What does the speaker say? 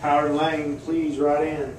Howard Lang, please write in.